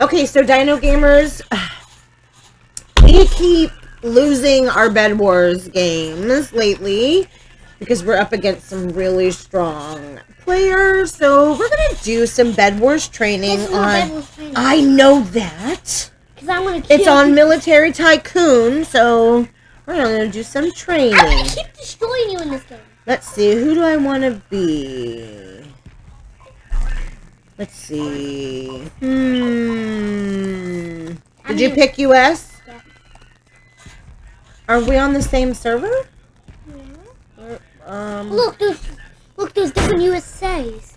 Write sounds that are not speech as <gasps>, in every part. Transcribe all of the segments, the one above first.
Okay, so Dino Gamers, <sighs> we keep losing our Bed Wars games lately because we're up against some really strong players. So we're gonna do some Bed Wars training on. Wars training. I know that. Because I want to It's on Military Tycoon, so we're gonna do some training. I'm going to keep destroying you in this game. Let's see, who do I want to be? Let's see. Hmm. Did you pick US? Yeah. Are we on the same server? Yeah. Um. Look, there's, look, there's different USAs.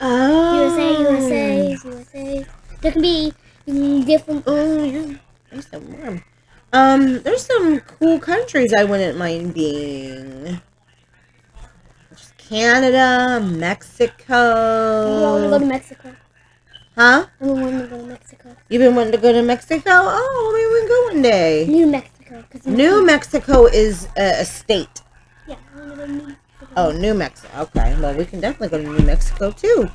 Oh. USA, USAs, USA. There can be different. Oh, you're and warm. Um, there's some cool countries I wouldn't mind being. Canada, I want to go Mexico. to Mexico. Huh? I want to go to Mexico. You've been wanting to go to Mexico? Oh, maybe we can go one day. New Mexico. Cause New Mexico is a, a state. Yeah, I want to go to New Mexico. Oh, New Mexico. Okay, well, we can definitely go to New Mexico too.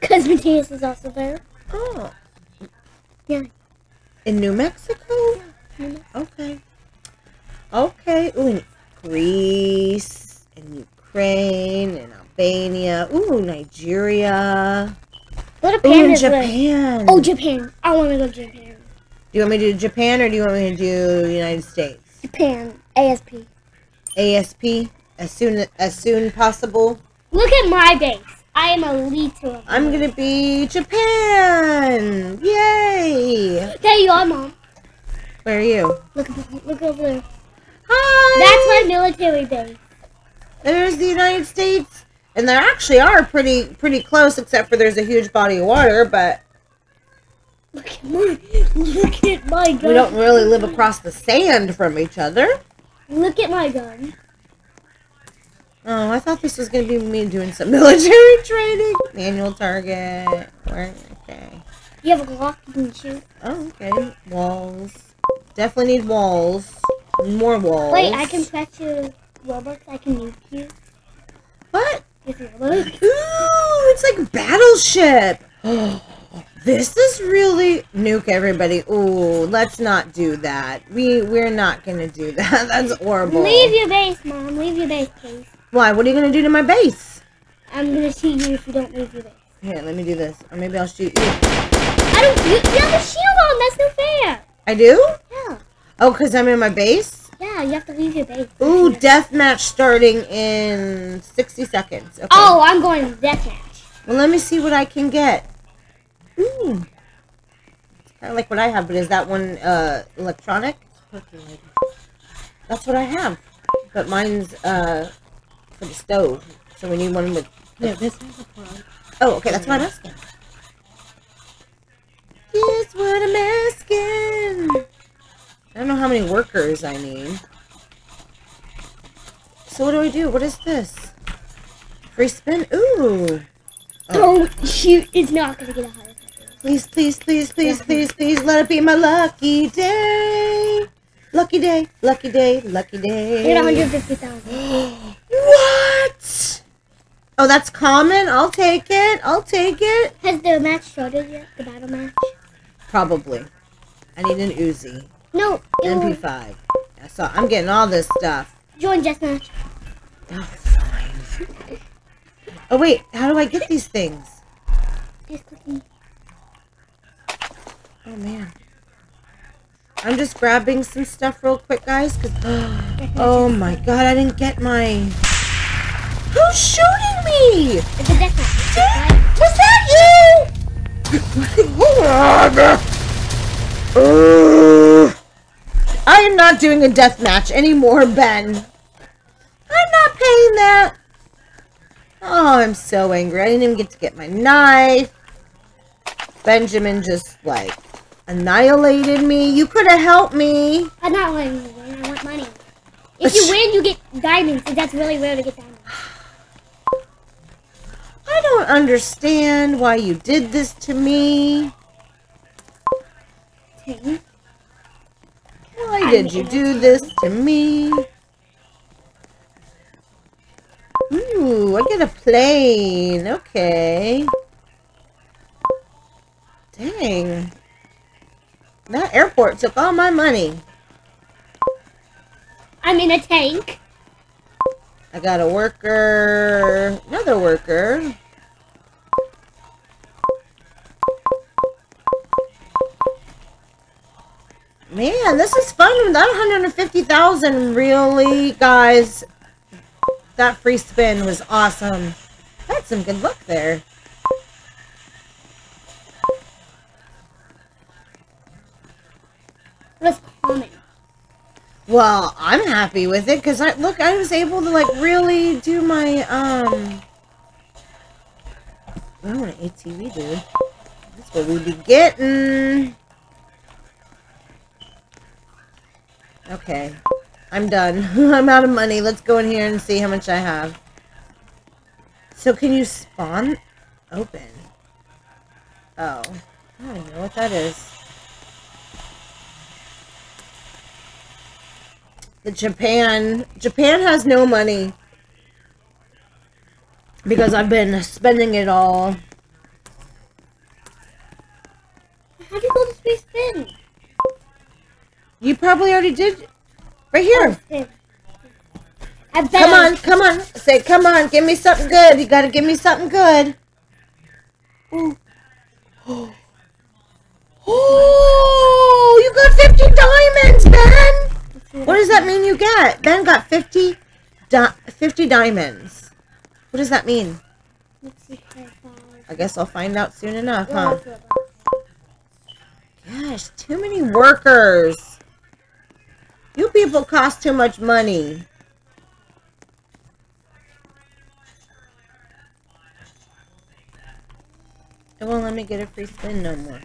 Because Mateus is also there. Oh. Yeah. In New Mexico? New Mexico. Okay. Okay. Ooh, and Greece and Ukraine and Albania. Ooh, Nigeria. Go to Ooh, and Panda's there. Japan. Oh, Japan. I want to go to Japan. do you want me to do Japan or do you want me to do United States? Japan. ASP. ASP as soon as soon possible. Look at my base. I am a leader. I'm gonna be Japan. Yay! There you are, Mom. Where are you? Look, look over there. Hi. That's my military base. There's the United States, and they actually are pretty pretty close, except for there's a huge body of water. But Look at my, look at my gun. we don't really live across the sand from each other. Look at my gun. Oh, I thought this was gonna be me doing some <laughs> military training. Manual target. Where? Okay. You have a Glock you can shoot. Oh, okay. Walls. Definitely need walls. More walls. Wait, I can you Robux. I can nuke you What? with Robux. Ooh, it's like battleship. <gasps> this is really nuke everybody. Ooh, let's not do that. We we're not gonna do <laughs> that. That's horrible. Leave your base, Mom. Leave your base, please. Why? What are you gonna do to my base? I'm gonna shoot you if you don't leave your base. Here, let me do this, or maybe I'll shoot you. I don't. You, you have a shield on. That's no fair. I do? Yeah. Oh, cause I'm in my base. Yeah, you have to leave your base. Ooh, deathmatch starting in 60 seconds. Okay. Oh, I'm going to deathmatch. Well, let me see what I can get. Ooh. It's kind of like what I have, but is that one uh, electronic? That's what I have. But mine's uh, for the stove. So we need one with... Yeah, this has a plug. Oh, okay, that's what I'm asking. Guess what I'm asking? I don't know how many workers I need. So what do I do? What is this? Free spin? Ooh. Oh. Don't shoot. It's not gonna get a higher. Please, please, please, please, please, please, let it be my lucky day. Lucky day, lucky day, lucky day. I got 150,000. <gasps> What? Oh, that's common? I'll take it. I'll take it. Has the match started yet? The battle match? Probably. I need an Uzi. No. MP5. I saw. I'm getting all this stuff. Join deathmatch. Oh, fine. Oh, wait. How do I get these things? Just clicking. Oh, man. I'm just grabbing some stuff real quick, guys. Cause, <gasps> oh, my God. I didn't get my... Who's shooting me? It's a deathmatch. Right? Was that you? <laughs> Ugh. <laughs> I am not doing a death match anymore, Ben. I'm not paying that. Oh, I'm so angry. I didn't even get to get my knife. Benjamin just, like, annihilated me. You could have helped me. I'm not letting you win. I want money. If you win, you get diamonds. And that's really rare to get diamonds. I don't understand why you did this to me. Ten. Why did you do this to me? Ooh, I get a plane. Okay. Dang. That airport took all my money. I'm in a tank. I got a worker, another worker. Man, this is fun. That 150,000 really, guys. That free spin was awesome. That's some good luck there. Well, I'm happy with it because I look, I was able to like really do my um. I want an ATV, dude. That's what we be getting. Okay, I'm done. <laughs> I'm out of money. Let's go in here and see how much I have. So can you spawn? Open. Oh, I don't know what that is. The Japan, Japan has no money because I've been spending it all. How'd you go to space spin? You probably already did. Right here. Oh, I bet Come on, come on. Say, come on, give me something good. You gotta give me something good. Ooh. <gasps> Oh, you got 50 diamonds, Ben. What does that mean you get? Ben got 50, di 50 diamonds. What does that mean? Let's see if I guess I'll find out soon enough, Oh, huh? Gosh, too many workers. You people cost too much money. It won't let me get a free spin no more.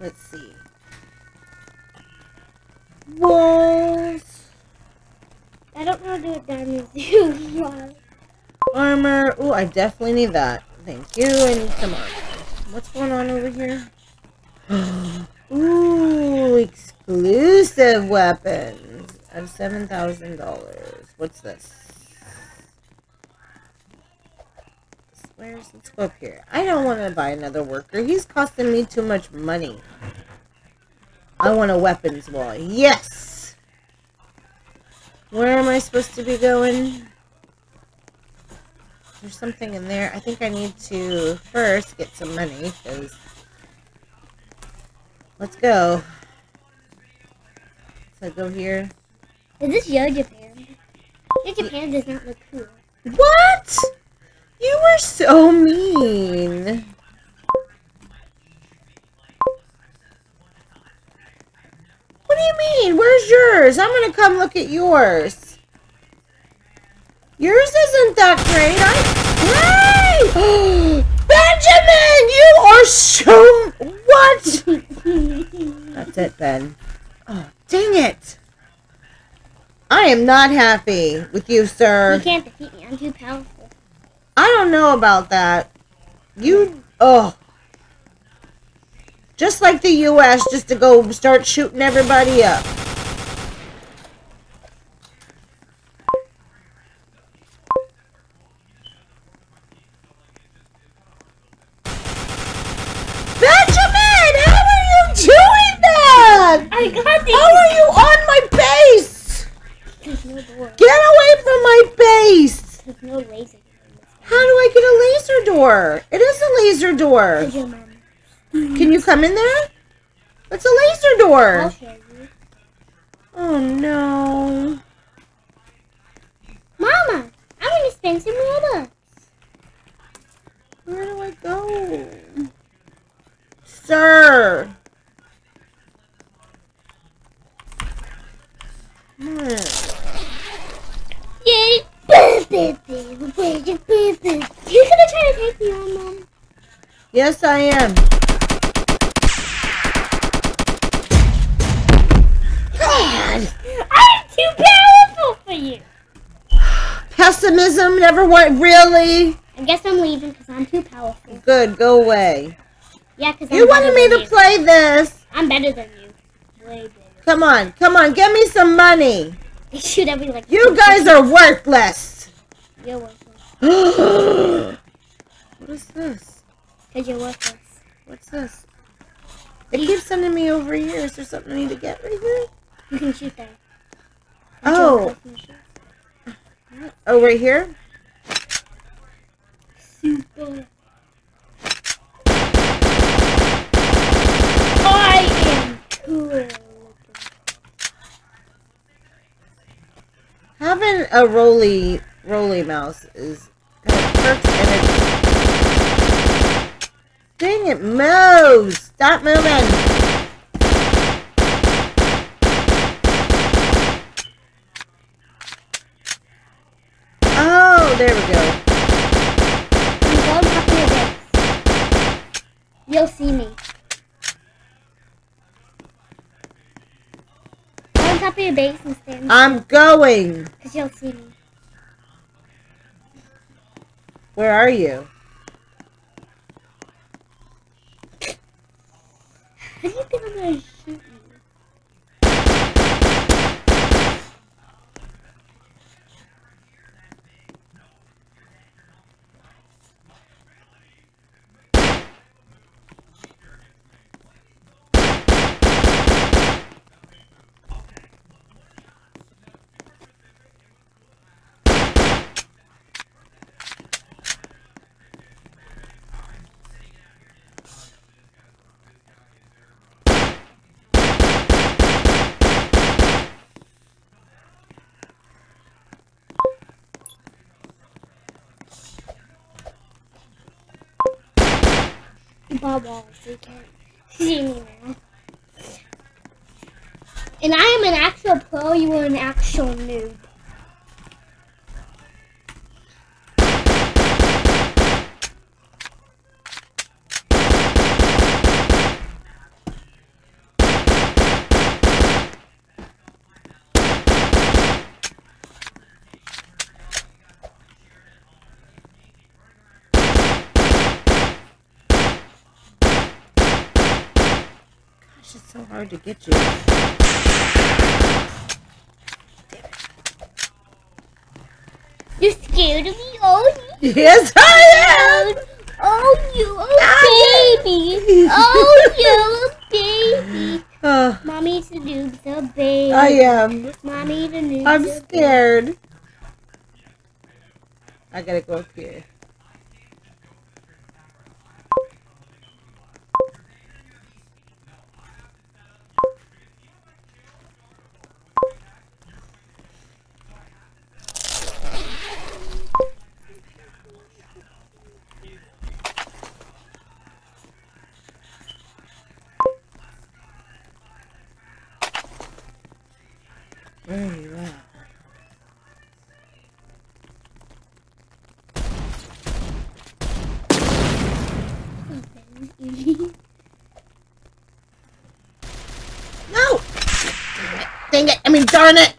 Let's see. Walls. I don't know how to do it diamonds. Armor. Oh, I definitely need that. Thank you. I need some armor. What's going on over here? <gasps> Ooh, exclusive weapons of seven thousand dollars. What's this? Where's let's go up here. I don't want to buy another worker. He's costing me too much money. I want a weapons wall. Yes. Where am I supposed to be going? There's something in there. I think I need to first get some money because let's go. So go here. Is this Yo Japan? Yo Japan does not look cool. What? You were so mean. What do you mean? Where's yours? I'm gonna come look at yours. Yours isn't that great. I hey! <gasps> Benjamin, you are so what? <laughs> That's it, Ben. Oh, dang it! I am not happy with you, sir. You can't defeat me. I'm too powerful. I don't know about that. You, oh. Just like the U.S., just to go start shooting everybody up. Benjamin, how are you doing that? I got this. How are you on my base? There's no door. Get away from my base. There's no laser. How do I get a laser door? It is a laser door. There's your mom. Can you come in there? It's a laser door. Oh no. Mama, I'm gonna spend some Robux. Where do I go? Sir. Yay! You gonna try to take me on, Mom? Yes, I am. God. I'm too powerful for you. Pessimism never went really. I guess I'm leaving because I'm too powerful. Good, go away. Yeah, because You wanted me to play this. I'm better than you. Way better. Come on, come on, give me some money. They shoot every like. You guys are worthless. You're worthless. <gasps> what is this? Because you're worthless. What's this? It keeps sending me over here. Is there something I need to get right here? You can shoot there. Oh. Oh, right here? Super. I am cool. Having a roly roly mouse is kind of perks and it. Dang it, move! Stop moving! Oh, there we go. I'm going top of your. You'll see me. Go on top of your base and stand. I'm going. Because you'll see me. Where are you? How do you think I'm to shoot you? Bob me now. And I am an actual pro, you are an actual noob. Gosh, it's so hard to get you. You scared of me? Oh, you Yes, I am. Oh, you a baby. <laughs> Oh, you baby. Oh, Mommy's the noob's a baby. I am. Mommy the noob's I'm scared. I gotta go up here. Where are you at? No! Dang it. Dang it. I mean, darn it.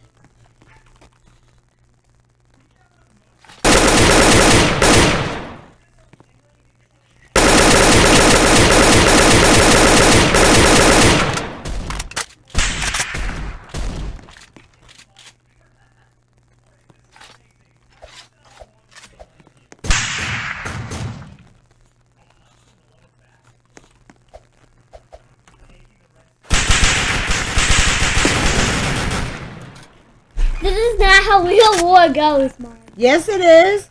This is not how real war goes, Mom. Yes, it is.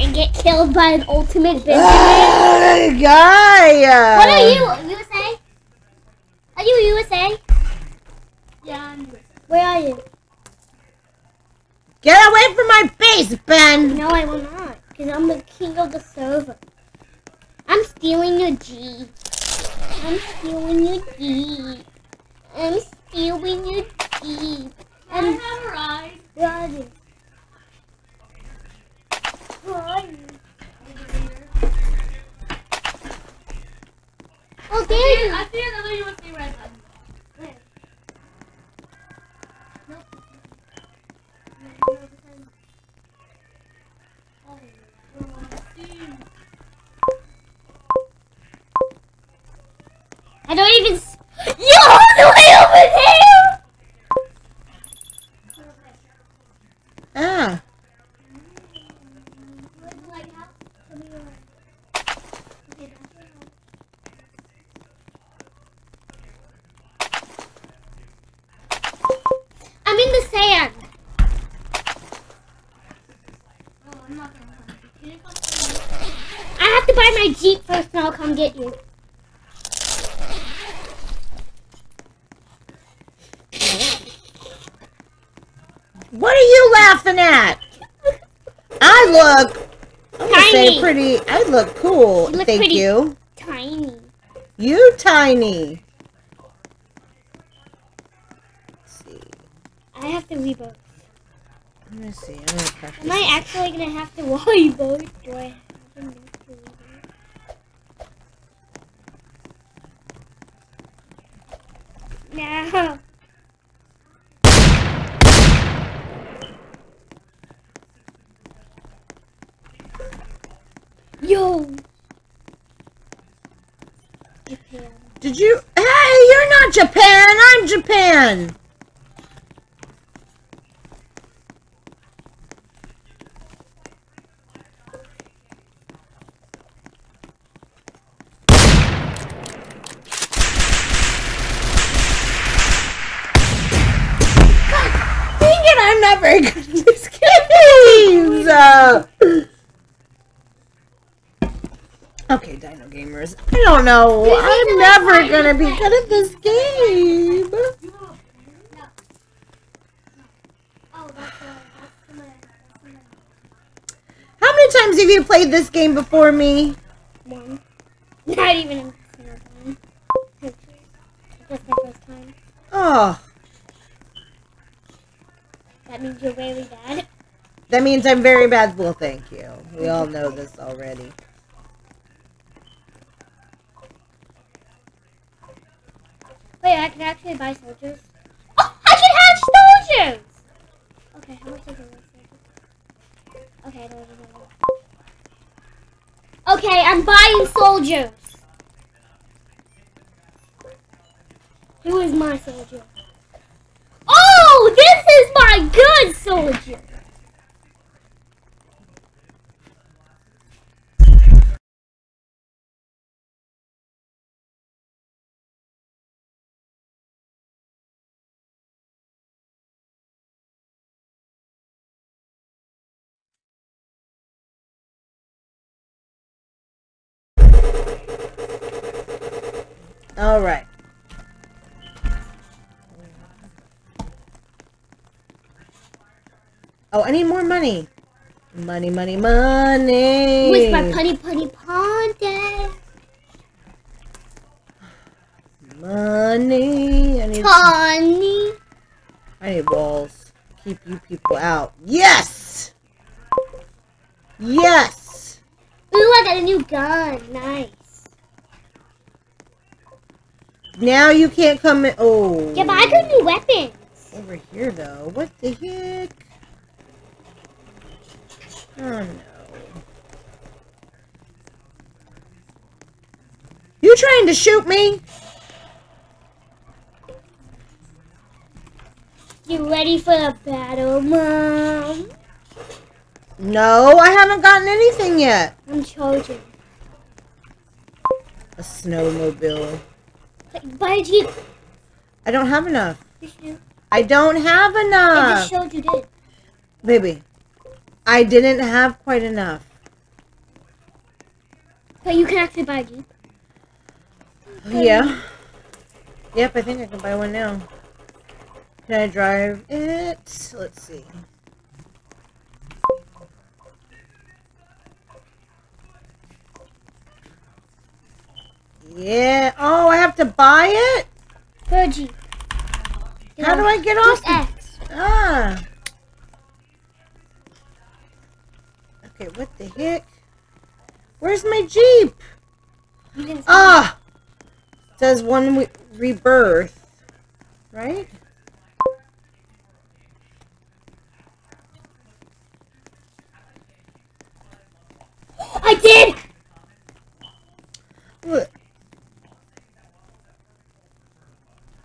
And get killed by an ultimate Benjamin. Guy. what are you? USA? Are you USA? Yeah, I'm USA. Where are you? Get away from my base, Ben. No, I will not. Because I'm the king of the server. I'm stealing your G. I'm stealing your G. I'm stealing your G. I'm have a ride. Where are you? Where are you? Oh, there you I see another USB red button. Oh, Steam. I don't even. s- You're all the way over there! Ah. my Jeep first and I'll come get you. What are you laughing at? I look. I'm gonna say Tiny. pretty. I look cool. You look Thank you. Tiny. You tiny. Let's see. I have to reboot. Let me see. I'm gonna practice. Am I actually gonna have to <laughs> reboot? Do I have to make the reboot? No. Yo. Japan. Did you? Hey, you're not Japan. I'm Japan. Dang it, I'm not very good at these games. Uh, okay, Dino Gamers. I don't know. I'm never gonna be good at this game. Oh, that's uh, that's the man. That's the man. How many times have you played this game before me? One. <laughs> Not even a single time. That's my first time. Oh, That means you're very bad. that means I'm very bad. Well, thank you. We all know this already. Wait, I can actually buy soldiers. Oh, I can have soldiers. Okay, how much is it? Okay, no, no, no. Okay, I'm buying soldiers. Who is my soldier? Oh, this is my good soldier. All right. Oh, I need more money. Money, money, money. With my punny punny ponte. money. I need. Honey. I need walls. Keep you people out. Yes. Yes. Ooh, I got a new gun. Nice. Now you can't come in. Oh. Yeah, but I got new weapons. Over here, though. What the heck? Oh, no. You trying to shoot me? You ready for the battle, Mom? No, I haven't gotten anything yet. I'm charging. A snowmobile. Buy a Jeep. I don't have enough. Yes, you do. I don't have enough. I just showed you did. Baby, I didn't have quite enough. But you can actually buy a Jeep. Oh, yeah. Yep, I think I can buy one now. Can I drive it? Let's see. Yeah. Oh, I have to buy it? Jeep. How do I get off? X. Ah. Okay, what the heck? Where's my Jeep? Ah! It says one rebirth. Right? I did! Look.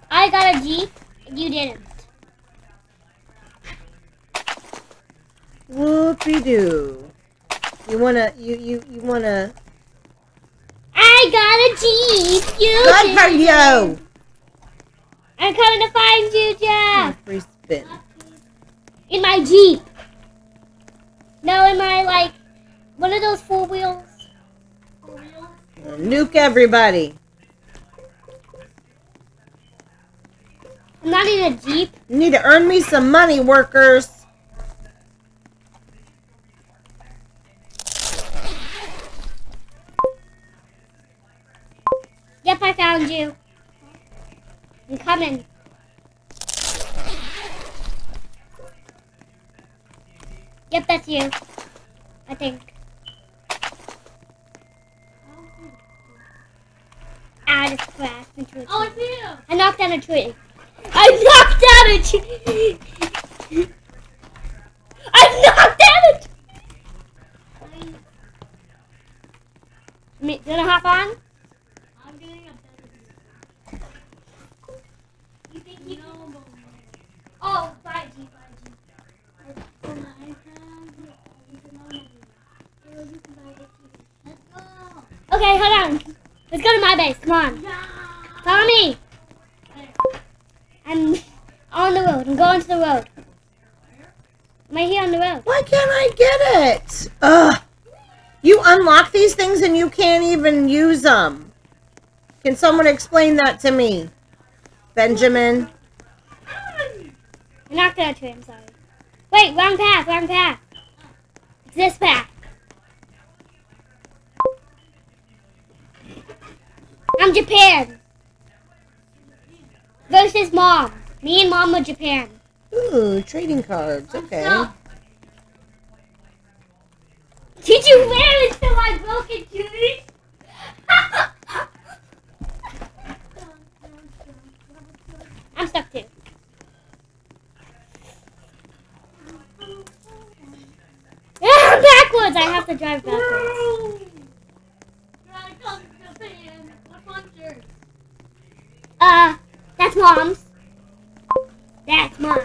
I got a Jeep, and you didn't. Whoopie doo. You wanna, you, you, you wanna. I got a Jeep! You Good for didn't. you! I'm coming to find you, Jeff! Free spin. In my Jeep! No, in my, like, one of those. Four wheels. Nuke everybody. Not in a jeep. You need to earn me some money, workers. Yep, I found you. I'm coming. Yep, that's you. I think. Ah, I just crashed into a tree. Oh, I see you. I knocked down a tree. I knocked out a tree. I knocked a tree. Me, gonna hop on? I'm getting a better. You think You know, Oh, 5G, 5G. Oh, my iPad. You can know Let's go. Okay, hold on. Let's go to my base. Come on. Yeah. Follow me. Hey, I'm on the road. I'm going to the road. I'm right here on the road. Why can't I get it? Ugh. You unlock these things and you can't even use them. Can someone explain that to me? Benjamin? Knocked down a tree. I'm sorry. Wait, wrong path. Wrong path. It's this path. I'm Japan. Versus mom. Me and mom are Japan. Ooh, trading cards. Okay. Stop. Did you wear it till I broke it, Judy? <laughs> I'm stuck too. Ah, backwards! I have to drive backwards. Here I come, Japan. What puncher? Uh, that's mom's. That's mine.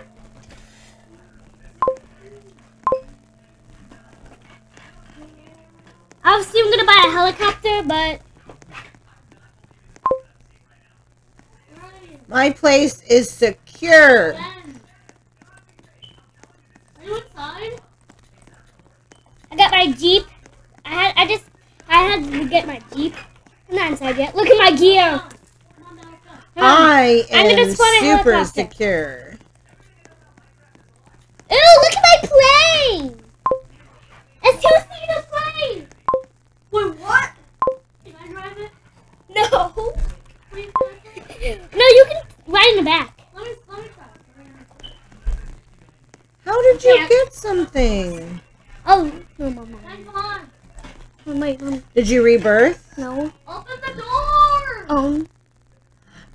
Obviously, I was still gonna buy a helicopter, but Where are you? My place is secure. Are you inside? I got my Jeep. I had, I just, I had to get my Jeep. I'm not inside yet. Look at my gear. Come on down, let's go. Come on. I I'm am super secure. Ooh, look at my plane. It's too two seater plane. Wait, what? Can I drive it? No. <laughs> Please, can I? No, you can ride in the back. Let me, let me try. How did you Yeah. get something? Oh, no, no, no. Ben, come on. no. Wait, no. Did you rebirth? no. Open the door. Own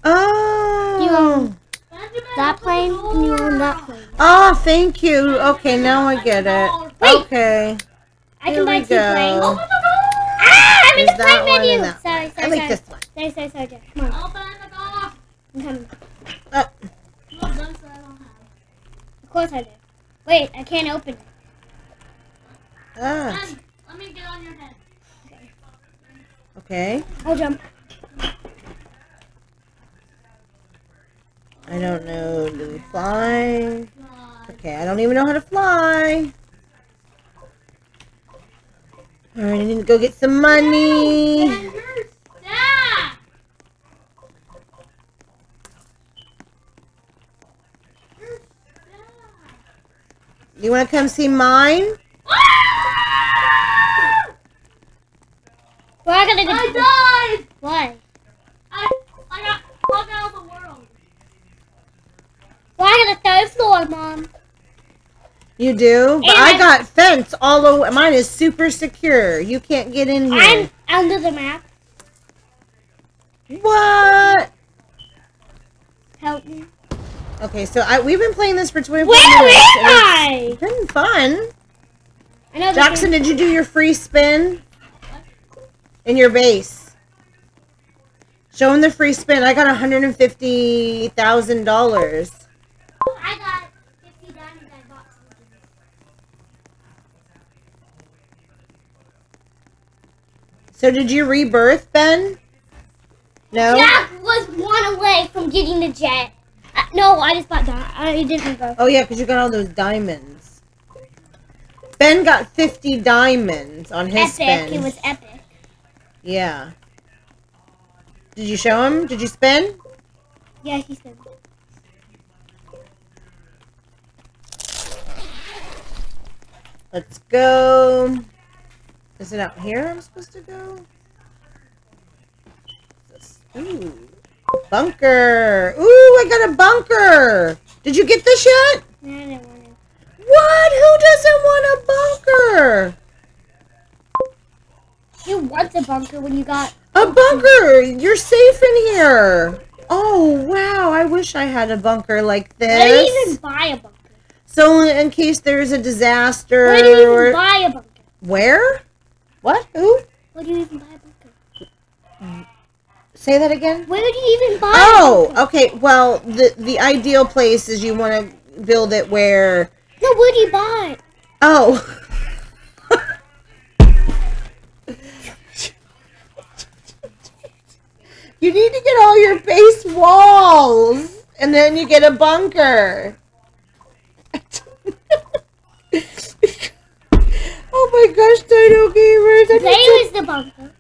Oh. You own Benjamin, that open plane the and you own door. that plane. Oh, thank you. Okay, now I get it. Wait. Okay. I Here can buy two planes. Ah, I'm in There's the plane menu. Sorry, one. sorry, I like sorry. this one. Sorry, sorry, sorry. sorry. Come on, Open the door. I'm coming. Uh, You have guns that I don't have. Of course I do. Wait, I can't open it. ah, Ben, let me get on your head. okay. I'll jump. I don't know. Do we fly? God. Okay, I don't even know how to fly. Alright, I need to go get some money. Ben, you're stacked. You're stacked. You want to come see mine? Well, I gotta go. I died. Why? I I got plugged out of the world. Well, I got a third floor, Mom. You do? But I got fence all over. Mine is super secure. You can't get in here. I'm under the map. What? Help me. Okay, so I we've been playing this for 24 Where minutes. am I? It's been fun. I know. Jackson, did you do your free spin? In your base. Show him the free spin. I got $150,000. I got 50 diamonds. I bought something. So did you rebirth, Ben? No? Jack was one away from getting the jet. Uh, no, I just bought that. I didn't go. Oh yeah, because you got all those diamonds. Ben got 50 diamonds on his Epic. spin. It was epic. Yeah. Did you show him? Did you spin? Yeah, he's. Let's go. Is it out here I'm supposed to go? Ooh. Bunker. Ooh, I got a bunker. Did you get this yet? No, I don't want to. What? Who doesn't want a bunker? You want a bunker when you got. A bunker. You're safe in here. Oh, wow. I wish I had a bunker like this. Where do you even buy a bunker? So in case there's a disaster. Where do you even or- buy a bunker? Where? What? Who? Where do you even buy a bunker? Say that again. Where do you even buy? a Oh, okay. Well, the the ideal place is you want to build it where. No, where do you buy? it? Oh. <laughs> you need to get all your base walls, and then you get a bunker. <laughs> oh my gosh, Dino Gamers! I to- is the bunker.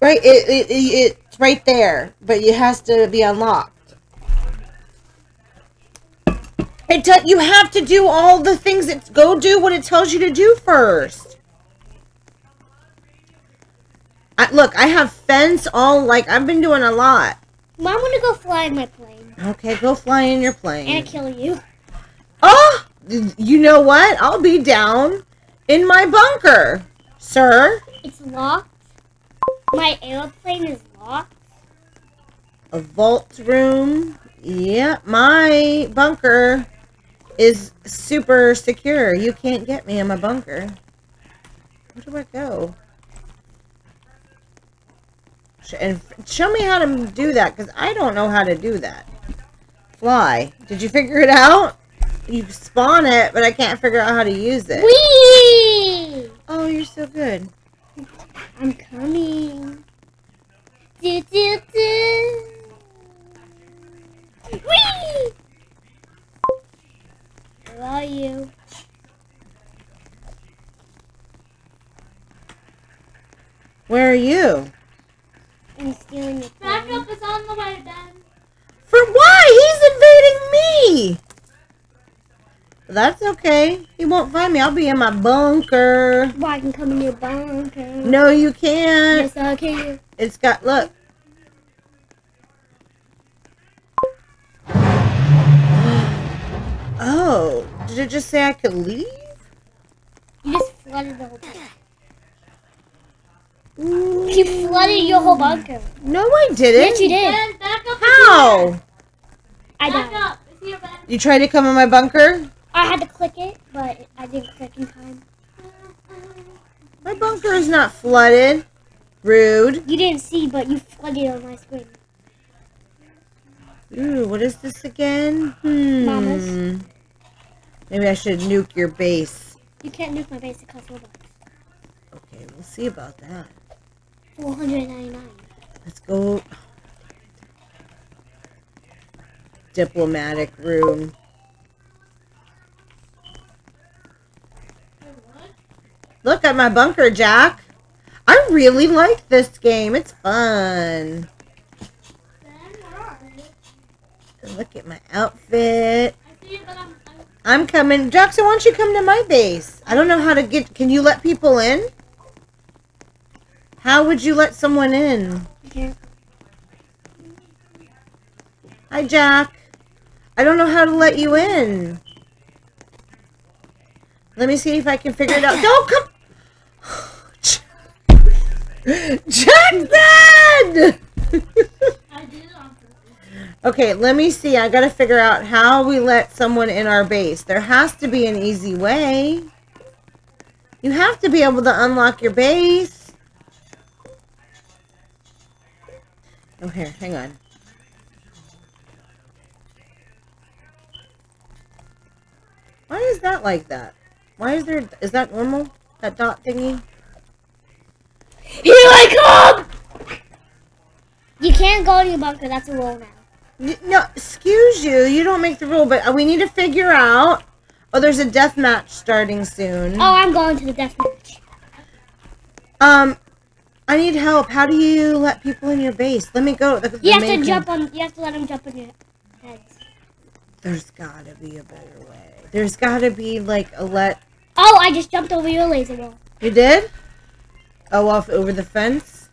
Right, it, it, it it's right there, but it has to be unlocked. It you have to do all the things that go do what it tells you to do first. I, look, I have fence all like I've been doing a lot. Mom, I'm gonna go fly in my plane Okay, go fly in your plane. and plane. kill you. Oh, you know what? I'll be down in my bunker, sir. It's locked. My airplane is locked. A vault room. Yeah, my bunker is super secure. You can't get me in my bunker. Where do I go? And show me how to do that, because I don't know how to do that. Fly. Did you figure it out? You spawn it, but I can't figure out how to use it. Whee! Oh, you're so good. I'm coming. Do, do, do. Whee! Where are you? Where are you? I'm stealing your plane. Backup is on the way, Ben. For why? He's invading me. That's okay. He won't find me. I'll be in my bunker. Well, I can come in your bunker. No, you can't. Yes, I can. It's got look. <gasps> Oh, did it just say I could leave? You just flooded the whole bunker. You flooded your whole bunker. No, I didn't. Yes, you did. Ben, backup. How? I Back died. up. Is here, Ben. You tried to come in my bunker? I had to click it, but I didn't click in time. My bunker is not flooded. Rude. You didn't see, but you flooded on my screen. Ooh, what is this again? Hmm. Mamas. Maybe I should nuke your base. You can't nuke my base. It costs Robux. Okay, we'll see about that. 499. Let's go. Diplomatic room. Look at my bunker, Jack. I really like this game. It's fun. Look at my outfit. I'm coming. Jackson, why don't you come to my base? I don't know how to get... Can you let people in? How would you let someone in? Hi, Jack. I don't know how to let you in. Let me see if I can figure it out. Don't come... Jackson! I did it on purpose. okay, let me see. I gotta figure out how we let someone in our base. There has to be an easy way. You have to be able to unlock your base. Oh, here, hang on. Why is that like that? Why is there, is that normal? That dot thingy? Here I come! You can't go to your bunker. That's a rule now. N- No, excuse you. You don't make the rule, but uh, we need to figure out. Oh, there's a death match starting soon. Oh, I'm going to the death match. Um, I need help. How do you let people in your base? Let me go. The, the You have to con- jump on. You have to let them jump on your heads. There's gotta be a better way. There's gotta be like a let. Oh, I just jumped over your laser wall. You did? Oh, off over the fence?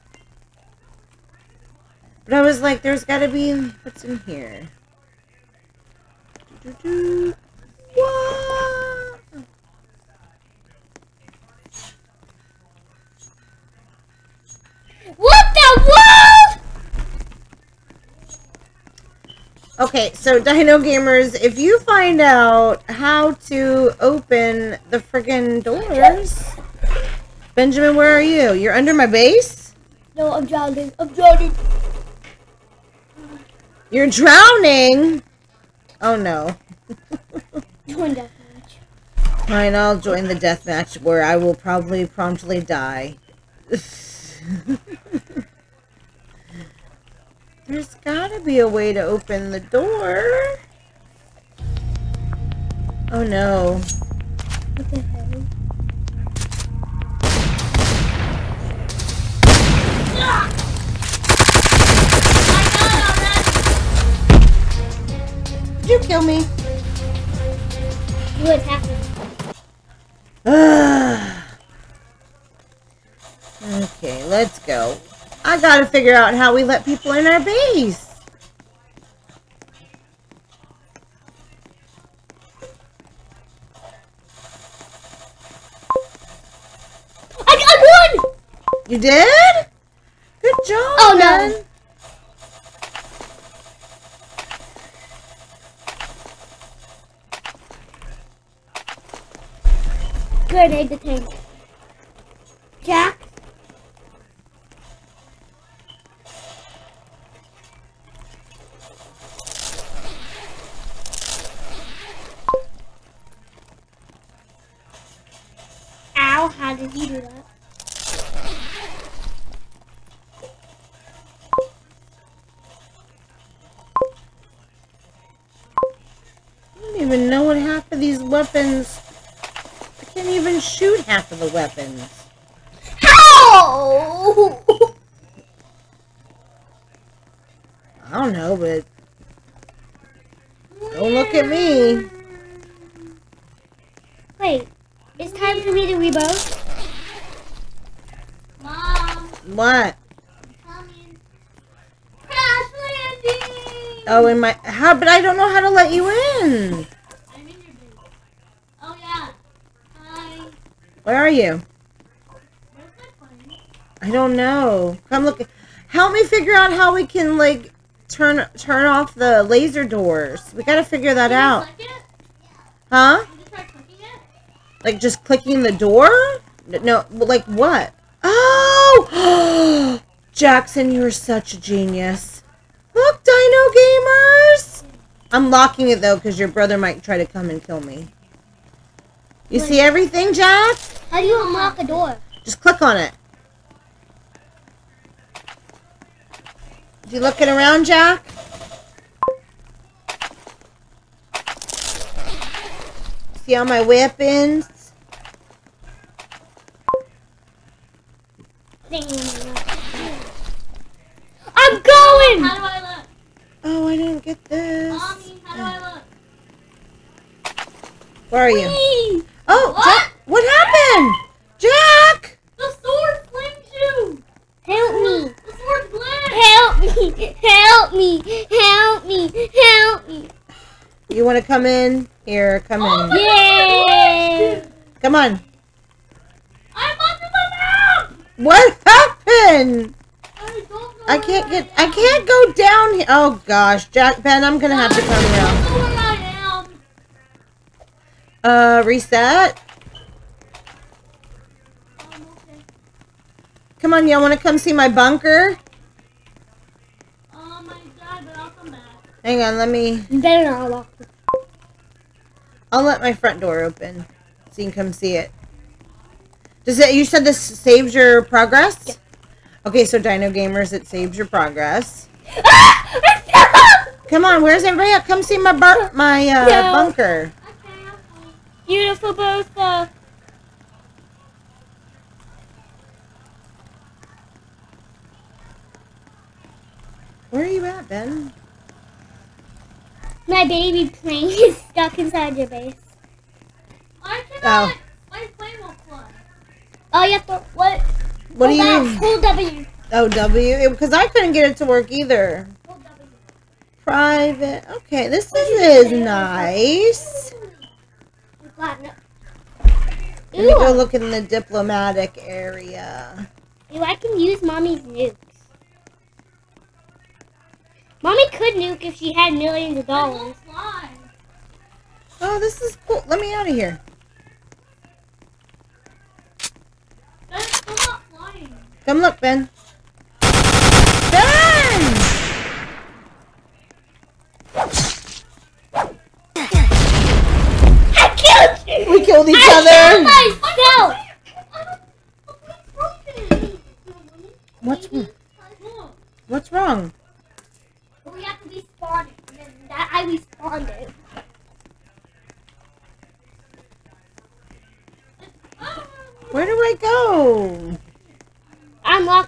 But I was like, there's gotta be. What's in here? What? What the world? Okay, so Dino Gamers, if you find out how to open the friggin' doors. Benjamin, where are you? You're under my base? No, I'm drowning. I'm drowning. You're drowning! Oh no. Join <laughs> that match. Fine, I'll join the death match where I will probably promptly die. <laughs> There's gotta be a way to open the door. Oh no. Kill me? What's happening? <sighs> okay, let's go. I gotta figure out how we let people in our base. Did he do that? I don't even know what half of these weapons. I can't even shoot half of the weapons. How? I don't know, but don't look at me. Wait, it's time for me to reload? What? Crash landing. Oh, in my how? But I don't know how to let you in. I'm in your. Oh yeah. Hi. Where are you? Where's my plane? I don't know. Come look. Help me figure out how we can like turn turn off the laser doors. We gotta figure that out, huh? Did you try clicking it? Like just clicking the door? No, like what? <gasps> Jackson, you're such a genius. Look, Dino Gamers. I'm locking it though because your brother might try to come and kill me. You see everything, Jack? How do you unlock a door? Just click on it. Are you looking around, Jack? See all my weapons? I'm going! How do I look? Oh, I didn't get this. Mommy, how do I look? Where are you? Oh, What? Jack, what happened? Jack! The sword flings you. Help me! The sword glitched. Help me! Help me! Help me! Help me! You want to come in? Here, come Oh in. my Yay! God, Come on. I'm under the map. What happened? I don't know I can't get. am. I can't go down here. Oh gosh, Jack, Ben, I'm gonna have to come I don't know where I am. Uh, reset. Come on, y'all want to come see my bunker? Um, I died, but I'll come back. Hang on, let me. You better not unlock it. I'll let my front door open so you can come see it. Does it? You said this saves your progress? Okay, so Dino Gamers, it saves your progress. Ah! Come on, where's everybody at? Come see my bar- my uh, No. bunker. Okay. Beautiful Bertha. Where are you at, Ben? My baby plane is stuck inside your base. I cannot. Oh. My plane fly. Oh, you have to what? What do Hold you? back, Hold W. Oh, W. Because I couldn't get it to work either. Private. Okay, this is, is nice. God. Let me go look in the diplomatic area. Ew, I can use mommy's nukes. Mommy could nuke if she had millions of dollars. won't. Oh, this is cool. Let me out of here. It's still not flying. Come look, Ben. Ben! I killed you! We killed each I other. killed myself! What's Look. what's wrong?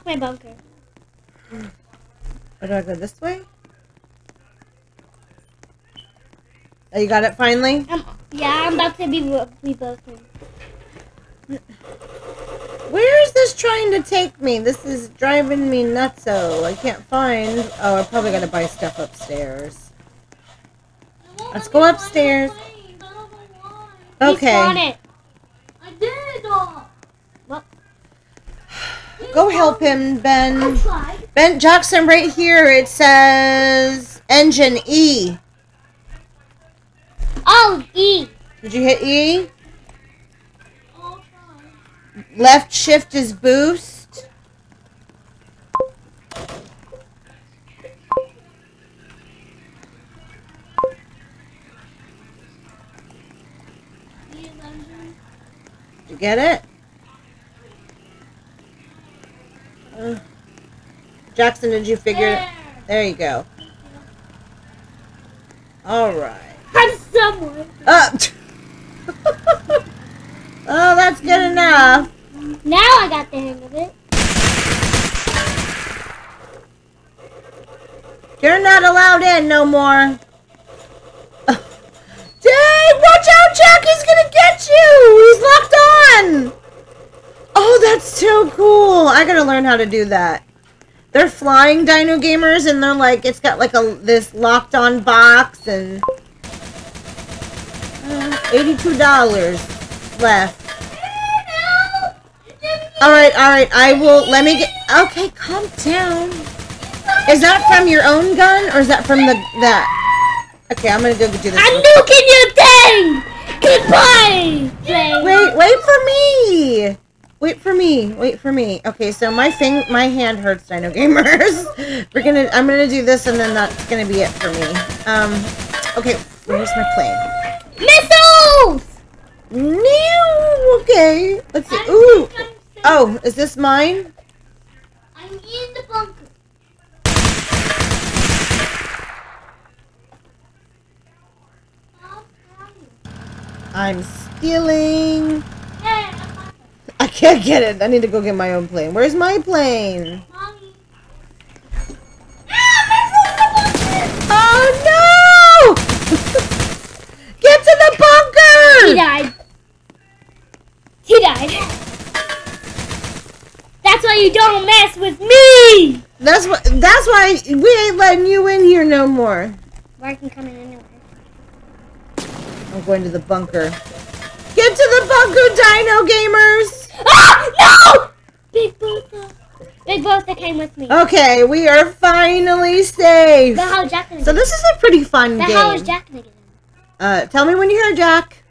My bunker. Where do I go? This way? Oh, you got it finally? I'm, yeah, I'm about to be re- rebooking. Where is this trying to take me? This is driving me nuts. nutso. I can't find. Oh, I probably gotta buy stuff upstairs. Let's go upstairs. Okay. It. I did. uh, Go help him, Ben. Ben Jackson, right here. It says engine E. Oh, E. Did you hit E? Left shift is boost. You get it? Uh, Jackson, did you figure it? There. There you go. All right. I'm someone. Uh, <laughs> oh, that's good enough. Now I got the hang of it. You're not allowed in no more. Dang, watch out, Jack. He's going to get you. He's locked on. Oh, that's so cool. I got to learn how to do that. They're flying dino gamers and they're like, it's got like a this locked on box and uh, $82 left. All right, all right. I will. Let me get. Okay, calm down. Is that from your own gun or is that from the that? Okay, I'm gonna go do this. I'm nuking your thing! Goodbye! Wait, wait for me. Wait for me. Wait for me. Okay, so my thing, my hand hurts, Dino Gamers. <laughs> We're gonna. I'm gonna do this, and then that's gonna be it for me. Um. Okay, where's my plane? Missiles! No. Okay. Let's see. Ooh. think I'm safe. Oh, is this mine? I'm in the bunker. I'll try it. I'm stealing. Hey, I'm not- I can't get it. I need to go get my own plane. Where's my plane? Mommy. Oh no! <laughs> Get to the bunker! He died. He died. That's why you don't mess with me! That's what. That's why we ain't letting you in here no more. Or I can come in anyway. I'm going to the bunker. Get to the bunker, Dino Gamers! Ah! No! Big Bertha. Big Bertha came with me. Okay, we are finally safe. But how Jack So this is a pretty fun in? But how is game. Jack gonna get in? Uh, tell me when you hear Jack.